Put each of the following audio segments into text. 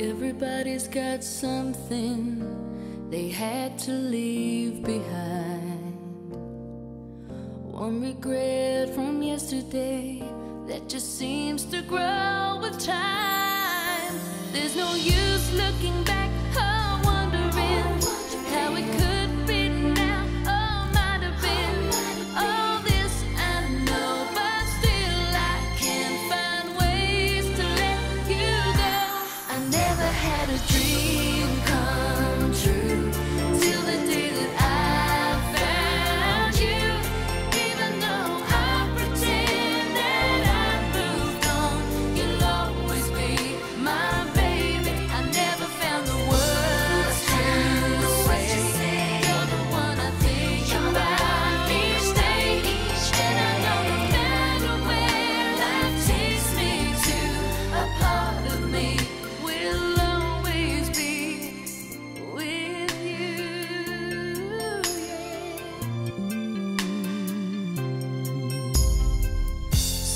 Everybody's got something they had to leave behind. One regret from yesterday that just seems to grow with time. There's no use looking back. had a dream.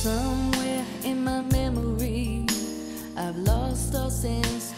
Somewhere in my memory, I've lost all sense